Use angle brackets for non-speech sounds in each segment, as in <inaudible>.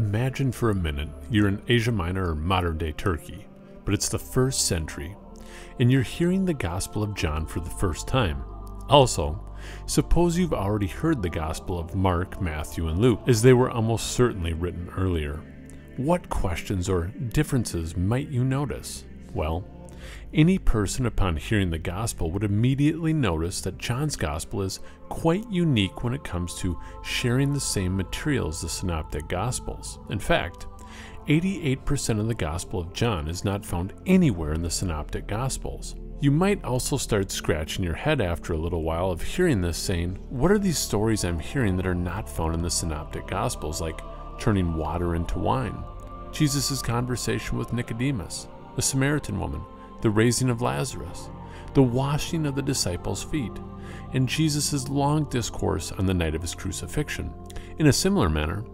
Imagine for a minute you're in Asia Minor or modern day Turkey, but it's the first century, and you're hearing the Gospel of John for the first time. Also, suppose you've already heard the Gospel of Mark, Matthew, and Luke, as they were almost certainly written earlier. What questions or differences might you notice? Well, any person upon hearing the gospel would immediately notice that John's gospel is quite unique when it comes to sharing the same material as the synoptic gospels. In fact, 88% of the Gospel of John is not found anywhere in the synoptic gospels. You might also start scratching your head after a little while of hearing this, saying, What are these stories I'm hearing that are not found in the synoptic gospels, like turning water into wine, Jesus' conversation with Nicodemus, the Samaritan woman, the raising of Lazarus, the washing of the disciples' feet, and Jesus' long discourse on the night of his crucifixion. In a similar manner,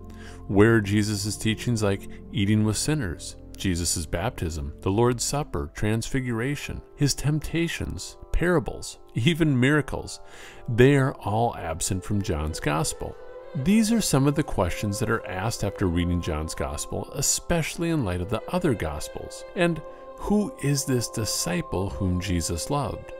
where Jesus' teachings like eating with sinners, Jesus' baptism, the Lord's Supper, transfiguration, his temptations, parables, even miracles, they are all absent from John's Gospel. These are some of the questions that are asked after reading John's Gospel, especially in light of the other Gospels. And who is this disciple whom Jesus loved?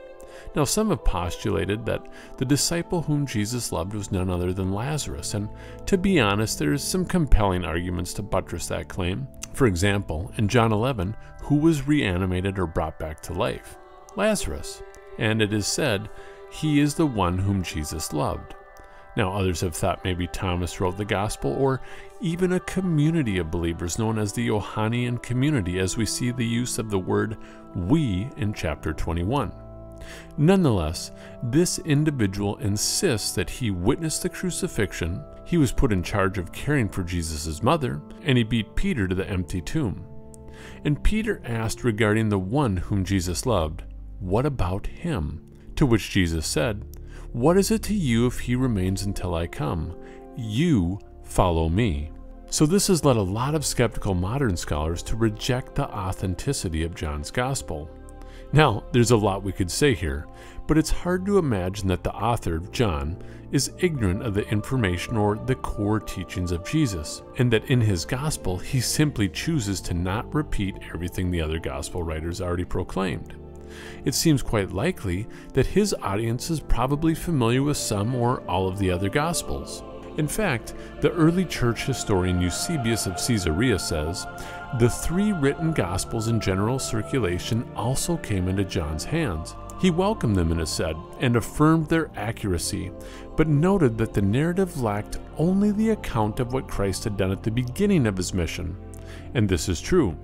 Now, some have postulated that the disciple whom Jesus loved was none other than Lazarus, and to be honest, there's some compelling arguments to buttress that claim. For example, in John 11, who was reanimated or brought back to life? Lazarus. And it is said, he is the one whom Jesus loved. Now, others have thought maybe Thomas wrote the gospel, or even a community of believers known as the Johannine community, as we see the use of the word we in chapter 21. Nonetheless, this individual insists that he witnessed the crucifixion, he was put in charge of caring for Jesus' mother, and he beat Peter to the empty tomb. And Peter asked regarding the one whom Jesus loved, What about him? To which Jesus said, what is it to you if he remains until I come? You follow me. So, this has led a lot of skeptical modern scholars to reject the authenticity of John's Gospel. Now, there's a lot we could say here, but it's hard to imagine that the author, of John, is ignorant of the information or the core teachings of Jesus, and that in his Gospel he simply chooses to not repeat everything the other Gospel writers already proclaimed it seems quite likely that his audience is probably familiar with some or all of the other Gospels. In fact, the early church historian Eusebius of Caesarea says the three written Gospels in general circulation also came into John's hands. He welcomed them, it is said, and affirmed their accuracy, but noted that the narrative lacked only the account of what Christ had done at the beginning of his mission. And this is true.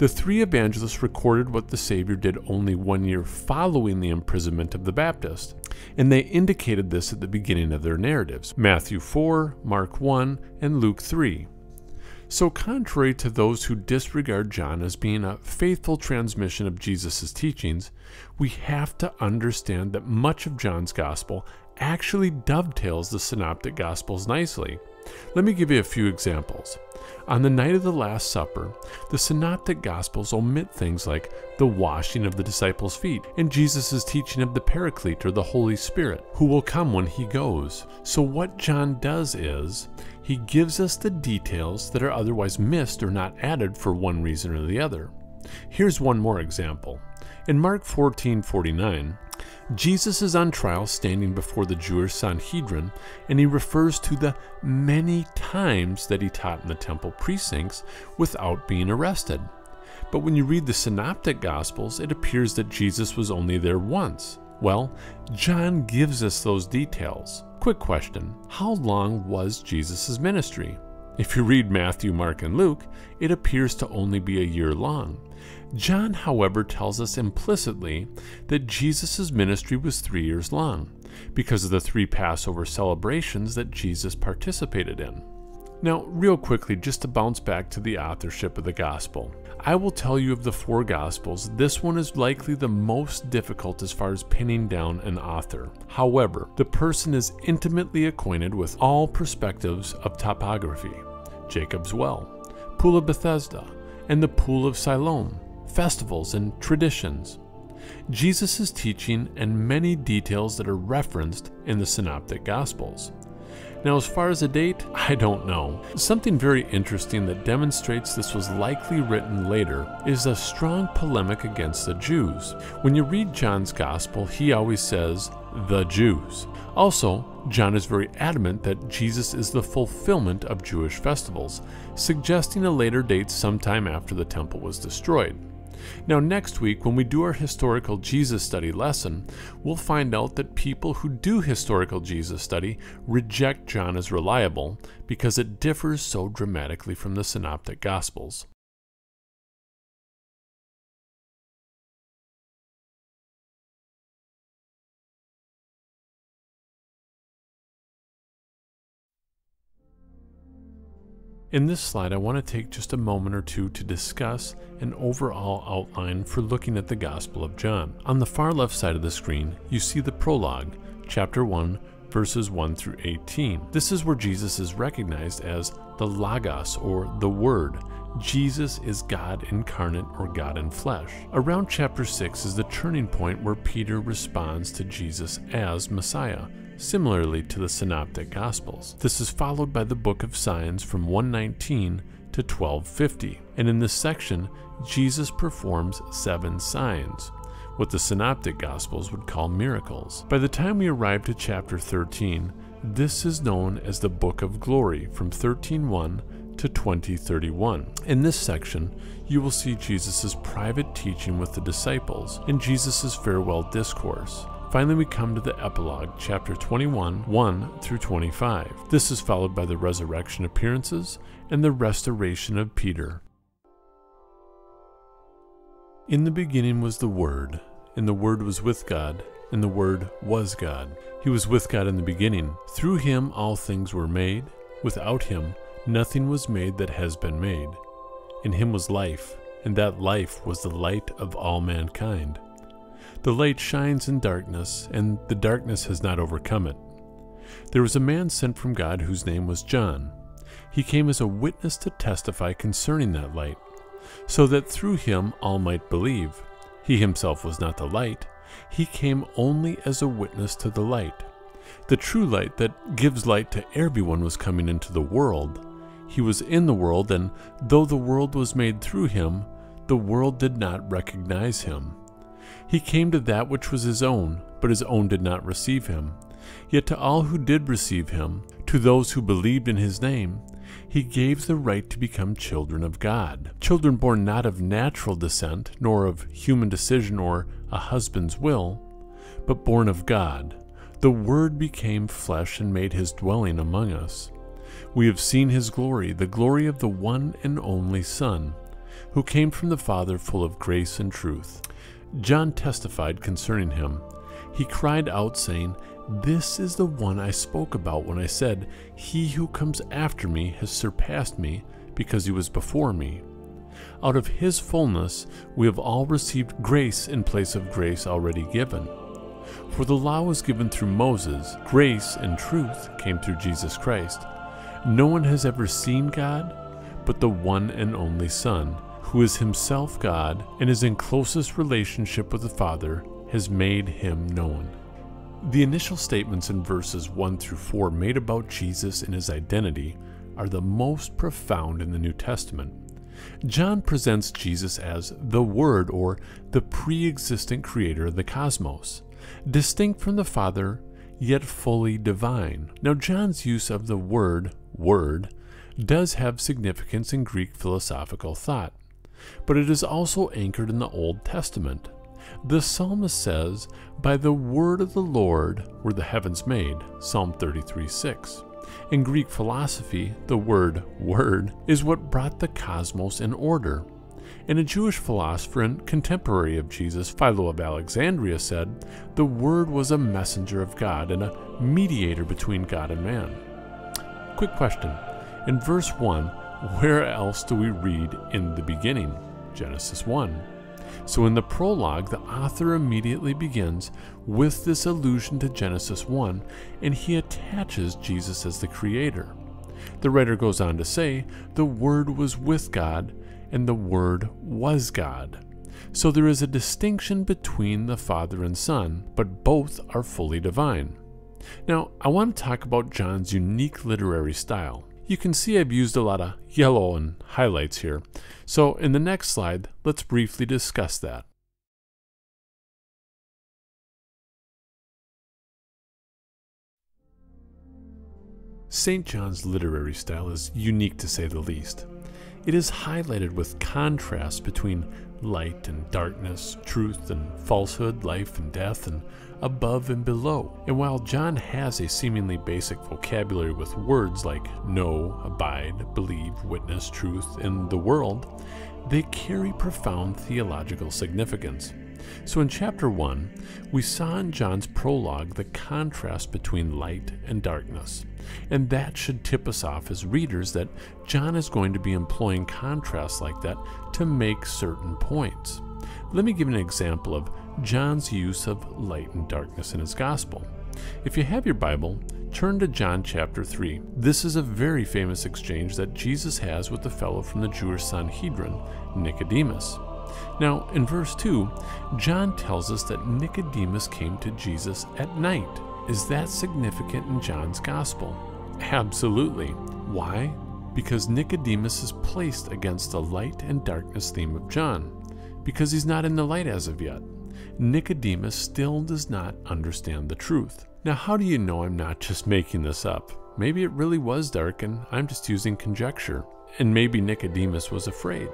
The three evangelists recorded what the Savior did only one year following the imprisonment of the Baptist, and they indicated this at the beginning of their narratives Matthew 4, Mark 1, and Luke 3. So, contrary to those who disregard John as being a faithful transmission of Jesus' teachings, we have to understand that much of John's gospel actually dovetails the synoptic gospels nicely. Let me give you a few examples. On the night of the Last Supper, the Synoptic Gospels omit things like the washing of the disciples' feet and Jesus' teaching of the Paraclete or the Holy Spirit, who will come when he goes. So, what John does is he gives us the details that are otherwise missed or not added for one reason or the other. Here's one more example. In Mark 14 49, Jesus is on trial standing before the Jewish Sanhedrin, and he refers to the many times that he taught in the temple precincts without being arrested. But when you read the Synoptic Gospels, it appears that Jesus was only there once. Well, John gives us those details. Quick question How long was Jesus' ministry? If you read Matthew, Mark, and Luke, it appears to only be a year long. John, however, tells us implicitly that Jesus' ministry was three years long because of the three Passover celebrations that Jesus participated in. Now, real quickly, just to bounce back to the authorship of the Gospel. I will tell you of the four Gospels, this one is likely the most difficult as far as pinning down an author. However, the person is intimately acquainted with all perspectives of topography Jacob's Well, Pool of Bethesda, and the Pool of Siloam, festivals, and traditions. Jesus' teaching and many details that are referenced in the Synoptic Gospels. Now, as far as a date, <laughs> I don't know. Something very interesting that demonstrates this was likely written later is a strong polemic against the Jews. When you read John's Gospel, he always says, the Jews. Also, John is very adamant that Jesus is the fulfillment of Jewish festivals, suggesting a later date sometime after the temple was destroyed. Now, next week, when we do our historical Jesus study lesson, we'll find out that people who do historical Jesus study reject John as reliable because it differs so dramatically from the Synoptic Gospels. In this slide, I want to take just a moment or two to discuss an overall outline for looking at the Gospel of John. On the far left side of the screen, you see the prologue, chapter 1, verses 1 through 18. This is where Jesus is recognized as the Logos, or the Word. Jesus is God incarnate or God in flesh. Around chapter 6 is the turning point where Peter responds to Jesus as Messiah similarly to the Synoptic Gospels. This is followed by the Book of Signs from 119 to 1250, and in this section, Jesus performs seven signs, what the Synoptic Gospels would call miracles. By the time we arrive to chapter 13, this is known as the Book of Glory from 13:1 to 2031. In this section, you will see Jesus' private teaching with the disciples and Jesus' farewell discourse. Finally, we come to the epilogue, chapter 21, 1 through 25. This is followed by the resurrection appearances and the restoration of Peter. In the beginning was the Word, and the Word was with God, and the Word was God. He was with God in the beginning. Through him all things were made. Without him nothing was made that has been made. In him was life, and that life was the light of all mankind. The light shines in darkness, and the darkness has not overcome it. There was a man sent from God whose name was John. He came as a witness to testify concerning that light, so that through him all might believe. He himself was not the light, he came only as a witness to the light. The true light that gives light to everyone was coming into the world. He was in the world, and though the world was made through him, the world did not recognize him. He came to that which was his own, but his own did not receive him. Yet to all who did receive him, to those who believed in his name, he gave the right to become children of God. Children born not of natural descent, nor of human decision or a husband's will, but born of God. The Word became flesh and made his dwelling among us. We have seen his glory, the glory of the one and only Son, who came from the Father full of grace and truth. John testified concerning him. He cried out, saying, This is the one I spoke about when I said, He who comes after me has surpassed me, because he was before me. Out of his fullness we have all received grace in place of grace already given. For the law was given through Moses, grace and truth came through Jesus Christ. No one has ever seen God but the one and only Son who is himself God and is in closest relationship with the Father, has made him known. The initial statements in verses 1 through 4 made about Jesus and his identity are the most profound in the New Testament. John presents Jesus as the Word or the pre existent creator of the cosmos, distinct from the Father, yet fully divine. Now, John's use of the word, word, does have significance in Greek philosophical thought but it is also anchored in the Old Testament. The psalmist says, By the word of the Lord were the heavens made, Psalm 33 6. In Greek philosophy, the word word is what brought the cosmos in order. And a Jewish philosopher and contemporary of Jesus, Philo of Alexandria, said, The Word was a messenger of God and a mediator between God and man. Quick question. In verse 1, where else do we read in the beginning? Genesis 1. So in the prologue, the author immediately begins with this allusion to Genesis 1, and he attaches Jesus as the creator. The writer goes on to say, The Word was with God, and the Word was God. So there is a distinction between the Father and Son, but both are fully divine. Now, I want to talk about John's unique literary style. You can see I've used a lot of yellow and highlights here. So in the next slide, let's briefly discuss that. St. John's literary style is unique to say the least. It is highlighted with contrast between light and darkness, truth and falsehood, life and death, and above and below. And while John has a seemingly basic vocabulary with words like know, abide, believe, witness, truth, and the world, they carry profound theological significance. So in chapter 1, we saw in John's prologue the contrast between light and darkness. And that should tip us off as readers that John is going to be employing contrasts like that to make certain points. Let me give an example of John's use of light and darkness in his gospel. If you have your Bible, turn to John chapter 3. This is a very famous exchange that Jesus has with the fellow from the Jewish Sanhedrin, Nicodemus. Now, in verse 2, John tells us that Nicodemus came to Jesus at night. Is that significant in John's gospel? Absolutely. Why? Because Nicodemus is placed against the light and darkness theme of John. Because he's not in the light as of yet. Nicodemus still does not understand the truth. Now, how do you know I'm not just making this up? Maybe it really was dark and I'm just using conjecture. And maybe Nicodemus was afraid.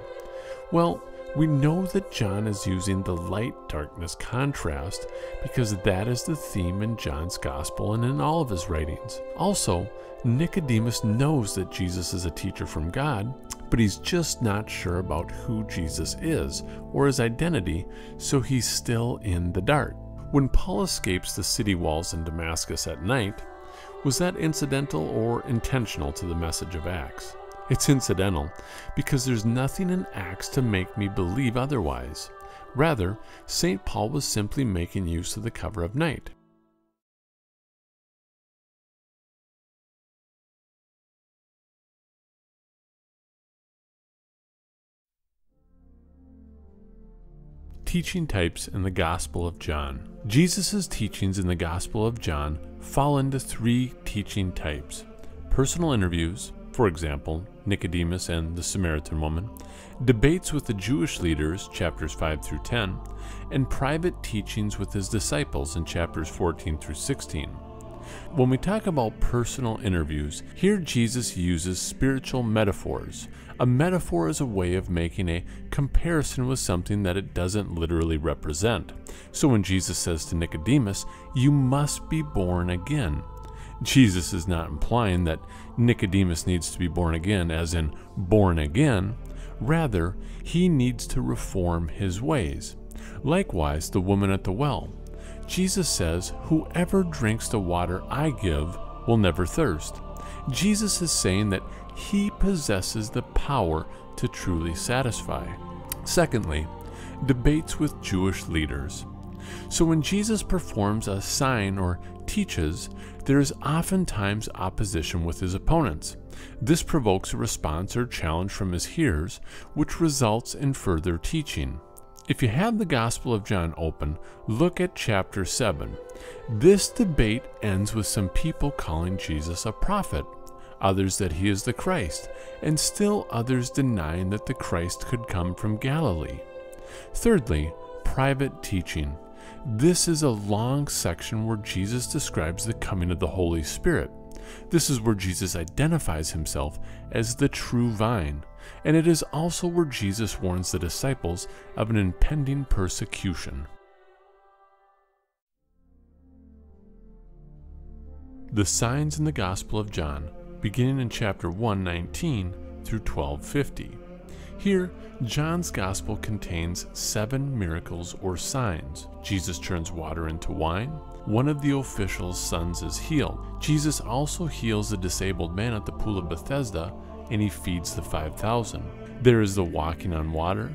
Well, we know that John is using the light darkness contrast because that is the theme in John's gospel and in all of his writings. Also, Nicodemus knows that Jesus is a teacher from God, but he's just not sure about who Jesus is or his identity, so he's still in the dark. When Paul escapes the city walls in Damascus at night, was that incidental or intentional to the message of Acts? It's incidental because there's nothing in Acts to make me believe otherwise. Rather, St. Paul was simply making use of the cover of night. Teaching types in the Gospel of John. Jesus' teachings in the Gospel of John fall into three teaching types personal interviews, for example, Nicodemus and the Samaritan woman, debates with the Jewish leaders, chapters 5 through 10, and private teachings with his disciples in chapters 14 through 16. When we talk about personal interviews, here Jesus uses spiritual metaphors. A metaphor is a way of making a comparison with something that it doesn't literally represent. So when Jesus says to Nicodemus, You must be born again, Jesus is not implying that Nicodemus needs to be born again, as in born again. Rather, he needs to reform his ways. Likewise, the woman at the well. Jesus says, Whoever drinks the water I give will never thirst. Jesus is saying that he possesses the power to truly satisfy. Secondly, debates with Jewish leaders. So when Jesus performs a sign or teaches, there is oftentimes opposition with his opponents. This provokes a response or challenge from his hearers, which results in further teaching. If you have the Gospel of John open, look at chapter 7. This debate ends with some people calling Jesus a prophet, others that he is the Christ, and still others denying that the Christ could come from Galilee. Thirdly, private teaching. This is a long section where Jesus describes the coming of the Holy Spirit. This is where Jesus identifies himself as the true vine, and it is also where Jesus warns the disciples of an impending persecution. The signs in the Gospel of John, beginning in chapter 119 through 1250. Here, John's Gospel contains seven miracles or signs. Jesus turns water into wine. One of the official's sons is healed. Jesus also heals a disabled man at the pool of Bethesda, and he feeds the 5,000. There is the walking on water,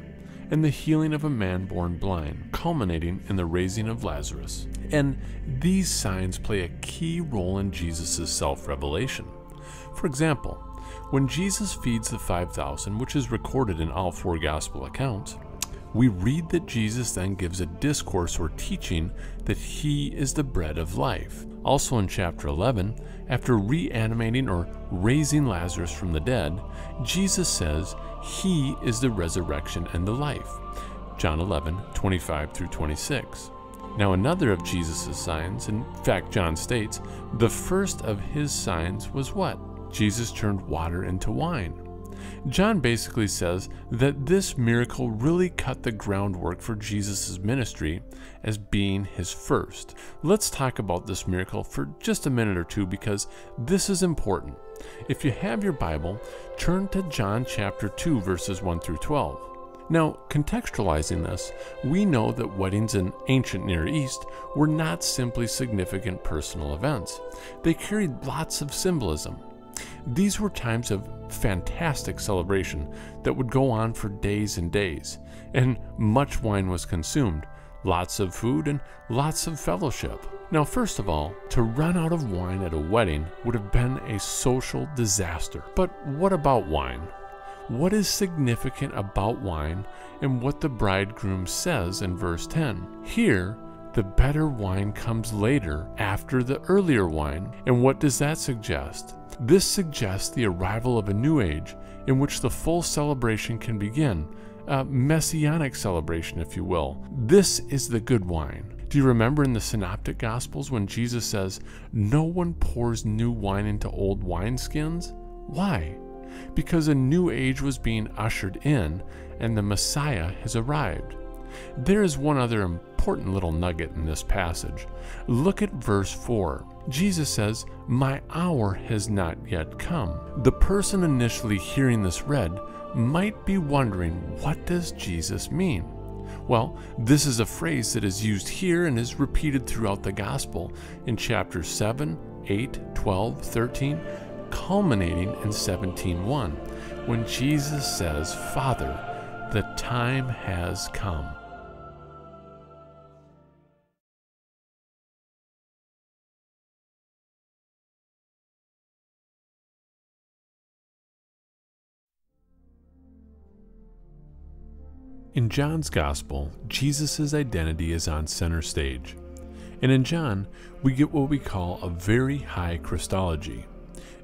and the healing of a man born blind, culminating in the raising of Lazarus. And these signs play a key role in Jesus' self revelation. For example, when Jesus feeds the 5,000, which is recorded in all four gospel accounts, we read that Jesus then gives a discourse or teaching that he is the bread of life. Also in chapter 11, after reanimating or raising Lazarus from the dead, Jesus says he is the resurrection and the life. John 11, 25 through 26. Now, another of Jesus' signs, in fact, John states, the first of his signs was what? Jesus turned water into wine. John basically says that this miracle really cut the groundwork for Jesus' ministry as being his first. Let's talk about this miracle for just a minute or two because this is important. If you have your Bible, turn to John chapter 2, verses 1 through 12. Now, contextualizing this, we know that weddings in ancient Near East were not simply significant personal events. They carried lots of symbolism. These were times of fantastic celebration that would go on for days and days, and much wine was consumed, lots of food, and lots of fellowship. Now, first of all, to run out of wine at a wedding would have been a social disaster. But what about wine? What is significant about wine and what the bridegroom says in verse 10. Here, the better wine comes later after the earlier wine. And what does that suggest? This suggests the arrival of a new age in which the full celebration can begin, a messianic celebration, if you will. This is the good wine. Do you remember in the Synoptic Gospels when Jesus says, No one pours new wine into old wineskins? Why? Because a new age was being ushered in and the Messiah has arrived. There is one other important little nugget in this passage. Look at verse 4. Jesus says, My hour has not yet come. The person initially hearing this read might be wondering, what does Jesus mean? Well, this is a phrase that is used here and is repeated throughout the gospel in chapters 7, 8, 12, 13, culminating in 17:1 when Jesus says, "Father, the time has come." In John's Gospel, Jesus' identity is on center stage. And in John, we get what we call a very high Christology,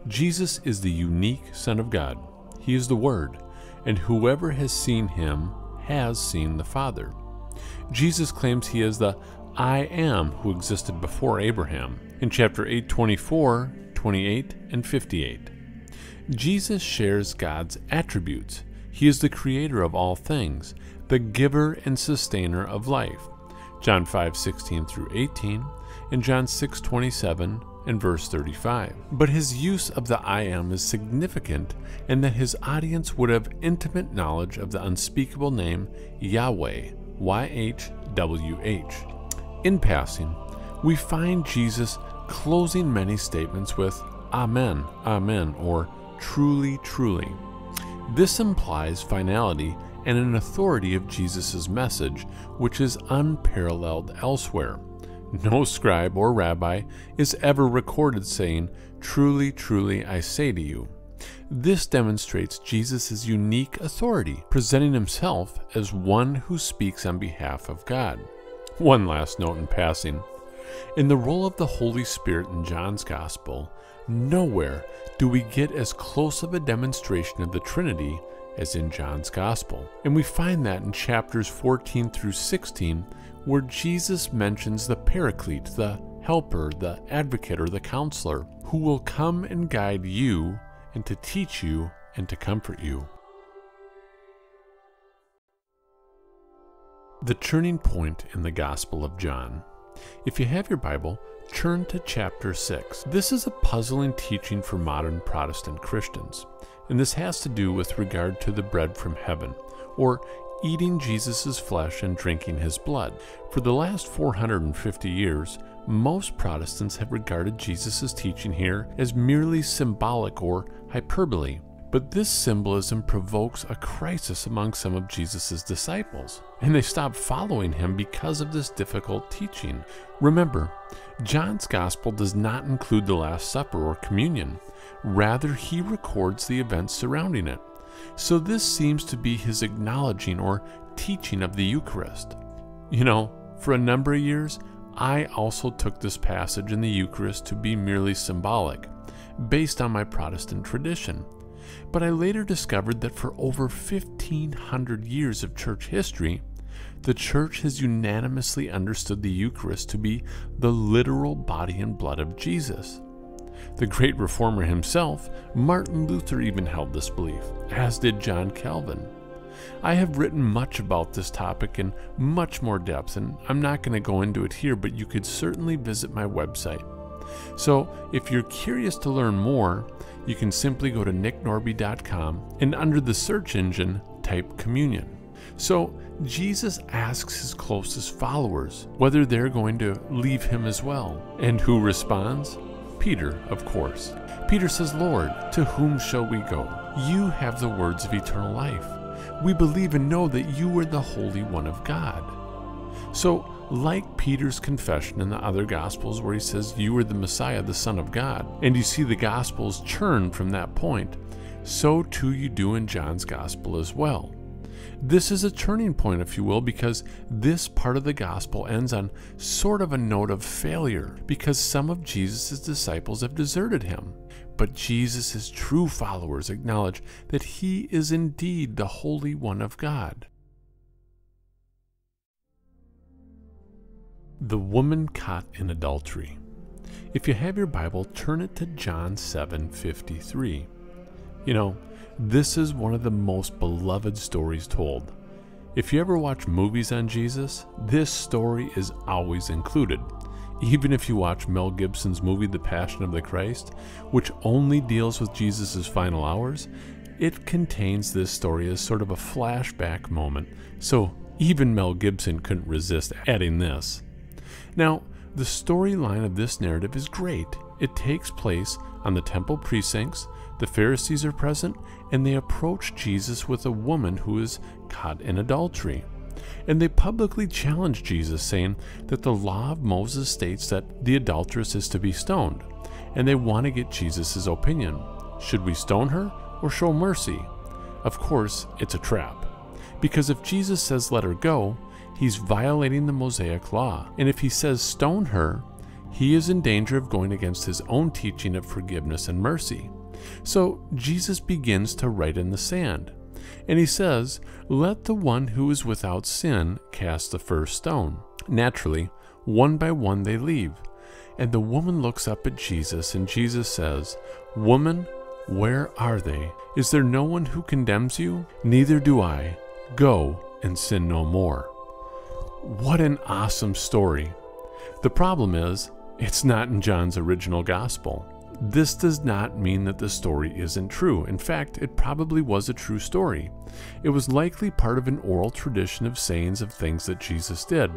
Jesus is the unique Son of God. He is the Word, and whoever has seen him has seen the Father. Jesus claims he is the I am who existed before Abraham in chapter 8, 24, 28, and 58. Jesus shares God's attributes. He is the creator of all things, the giver and sustainer of life. John 5, 16 through 18, and John 6, 27 in verse 35. But his use of the I am is significant in that his audience would have intimate knowledge of the unspeakable name Yahweh, YHWH. In passing, we find Jesus closing many statements with Amen, Amen, or truly, truly. This implies finality and an authority of Jesus' message, which is unparalleled elsewhere. No scribe or rabbi is ever recorded saying, Truly, truly, I say to you. This demonstrates Jesus' unique authority, presenting himself as one who speaks on behalf of God. One last note in passing. In the role of the Holy Spirit in John's Gospel, nowhere do we get as close of a demonstration of the Trinity as in John's Gospel. And we find that in chapters 14 through 16 where Jesus mentions the Paraclete, the helper, the advocate, or the counselor, who will come and guide you and to teach you and to comfort you. The turning point in the Gospel of John. If you have your Bible, turn to chapter 6. This is a puzzling teaching for modern Protestant Christians, and this has to do with regard to the bread from heaven, or eating Jesus' flesh and drinking his blood. For the last 450 years, most Protestants have regarded Jesus' teaching here as merely symbolic or hyperbole. But this symbolism provokes a crisis among some of Jesus' disciples, and they stop following him because of this difficult teaching. Remember, John's Gospel does not include the Last Supper or communion. Rather, he records the events surrounding it. So this seems to be his acknowledging or teaching of the Eucharist. You know, for a number of years, I also took this passage in the Eucharist to be merely symbolic, based on my Protestant tradition. But I later discovered that for over 1500 years of church history, the church has unanimously understood the Eucharist to be the literal body and blood of Jesus. The great reformer himself, Martin Luther, even held this belief, as did John Calvin. I have written much about this topic in much more depth, and I'm not going to go into it here, but you could certainly visit my website. So, if you're curious to learn more, you can simply go to nicknorby.com and under the search engine, type communion. So, Jesus asks his closest followers whether they're going to leave him as well. And who responds? Peter, of course. Peter says, Lord, to whom shall we go? You have the words of eternal life. We believe and know that you are the Holy One of God. So, like Peter's confession in the other Gospels, where he says, You are the Messiah, the Son of God, and you see the Gospels churn from that point, so too you do in John's Gospel as well. This is a turning point, if you will, because this part of the gospel ends on sort of a note of failure because some of Jesus' disciples have deserted him. But Jesus' true followers acknowledge that he is indeed the Holy One of God. The woman caught in adultery. If you have your Bible, turn it to John 7:53. You know, this is one of the most beloved stories told. If you ever watch movies on Jesus, this story is always included. Even if you watch Mel Gibson's movie The Passion of the Christ, which only deals with Jesus' final hours, it contains this story as sort of a flashback moment, so even Mel Gibson couldn't resist adding this. Now, the storyline of this narrative is great. It takes place on the temple precincts the Pharisees are present, and they approach Jesus with a woman who is caught in adultery. And they publicly challenge Jesus, saying that the law of Moses states that the adulteress is to be stoned, and they want to get Jesus' opinion. Should we stone her or show mercy? Of course, it's a trap. Because if Jesus says let her go, he's violating the Mosaic law. And if he says stone her, he is in danger of going against his own teaching of forgiveness and mercy. So Jesus begins to write in the sand. And he says, Let the one who is without sin cast the first stone. Naturally, one by one they leave. And the woman looks up at Jesus, and Jesus says, Woman, where are they? Is there no one who condemns you? Neither do I. Go and sin no more. What an awesome story. The problem is, it's not in John's original gospel. This does not mean that the story isn't true. In fact, it probably was a true story. It was likely part of an oral tradition of sayings of things that Jesus did,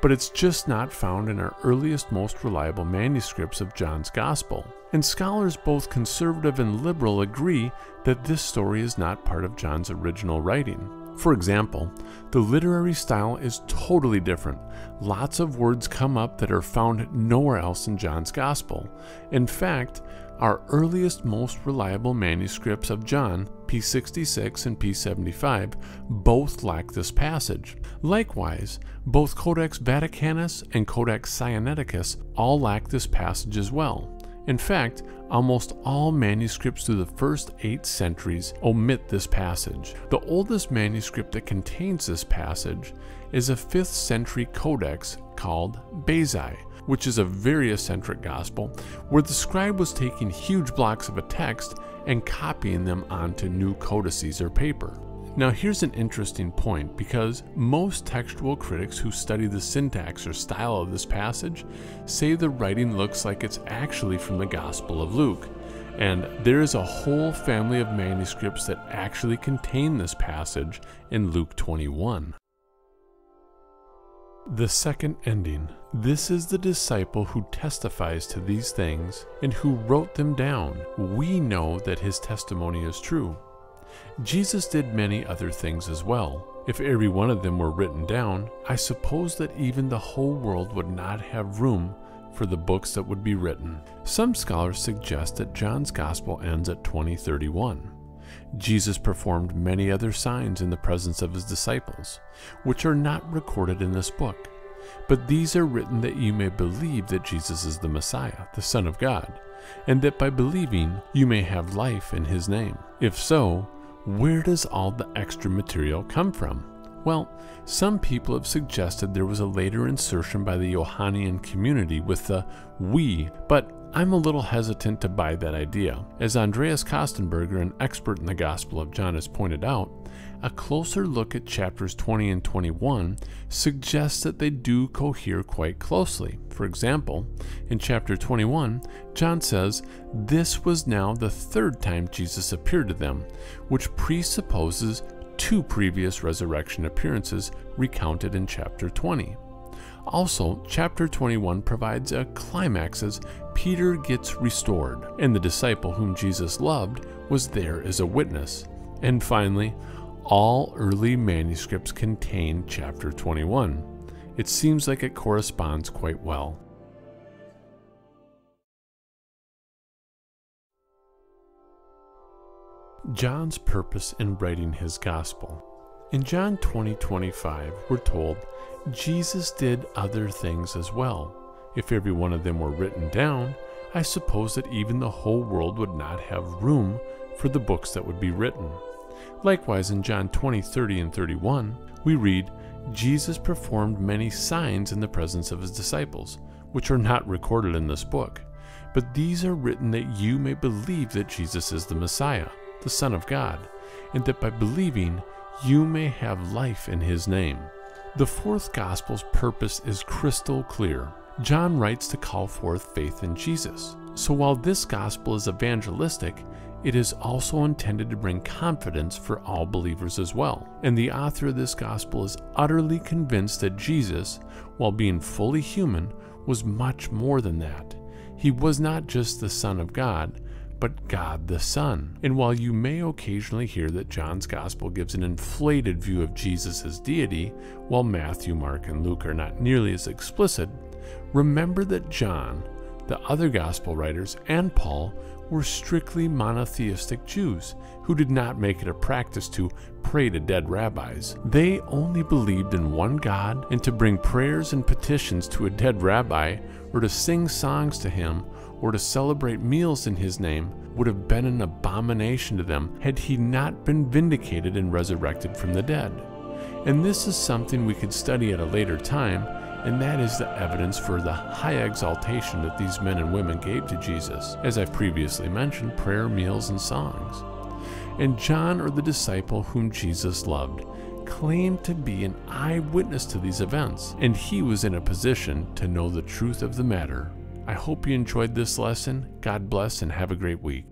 but it's just not found in our earliest, most reliable manuscripts of John's Gospel. And scholars, both conservative and liberal, agree that this story is not part of John's original writing. For example, the literary style is totally different. Lots of words come up that are found nowhere else in John's Gospel. In fact, our earliest, most reliable manuscripts of John, P66 and P75, both lack this passage. Likewise, both Codex Vaticanus and Codex Sinaiticus all lack this passage as well. In fact, almost all manuscripts through the first eight centuries omit this passage. The oldest manuscript that contains this passage is a 5th century codex called Bezae, which is a very eccentric gospel, where the scribe was taking huge blocks of a text and copying them onto new codices or paper. Now, here's an interesting point because most textual critics who study the syntax or style of this passage say the writing looks like it's actually from the Gospel of Luke. And there is a whole family of manuscripts that actually contain this passage in Luke 21. The second ending. This is the disciple who testifies to these things and who wrote them down. We know that his testimony is true. Jesus did many other things as well. If every one of them were written down, I suppose that even the whole world would not have room for the books that would be written. Some scholars suggest that John's Gospel ends at 2031. Jesus performed many other signs in the presence of his disciples, which are not recorded in this book. But these are written that you may believe that Jesus is the Messiah, the Son of God, and that by believing you may have life in his name. If so, where does all the extra material come from? Well, some people have suggested there was a later insertion by the Johannine community with the we, but I'm a little hesitant to buy that idea. As Andreas Kostenberger, an expert in the Gospel of John, has pointed out, a closer look at chapters 20 and 21 suggests that they do cohere quite closely. For example, in chapter 21, John says, This was now the third time Jesus appeared to them, which presupposes two previous resurrection appearances recounted in chapter 20. Also, chapter 21 provides a climax as Peter gets restored, and the disciple whom Jesus loved was there as a witness. And finally, all early manuscripts contain chapter 21. It seems like it corresponds quite well. John's purpose in writing his gospel. In John 20 25, we're told Jesus did other things as well. If every one of them were written down, I suppose that even the whole world would not have room for the books that would be written. Likewise, in John 20, 30, and 31, we read, Jesus performed many signs in the presence of his disciples, which are not recorded in this book. But these are written that you may believe that Jesus is the Messiah, the Son of God, and that by believing you may have life in his name. The fourth gospel's purpose is crystal clear. John writes to call forth faith in Jesus. So while this gospel is evangelistic, it is also intended to bring confidence for all believers as well. And the author of this gospel is utterly convinced that Jesus, while being fully human, was much more than that. He was not just the Son of God, but God the Son. And while you may occasionally hear that John's Gospel gives an inflated view of Jesus' deity, while Matthew, Mark, and Luke are not nearly as explicit, remember that John, the other Gospel writers, and Paul were strictly monotheistic Jews who did not make it a practice to pray to dead rabbis. They only believed in one God, and to bring prayers and petitions to a dead rabbi or to sing songs to him or to celebrate meals in his name would have been an abomination to them had he not been vindicated and resurrected from the dead. And this is something we could study at a later time, and that is the evidence for the high exaltation that these men and women gave to Jesus, as I've previously mentioned prayer, meals, and songs. And John, or the disciple whom Jesus loved, claimed to be an eyewitness to these events, and he was in a position to know the truth of the matter I hope you enjoyed this lesson. God bless and have a great week.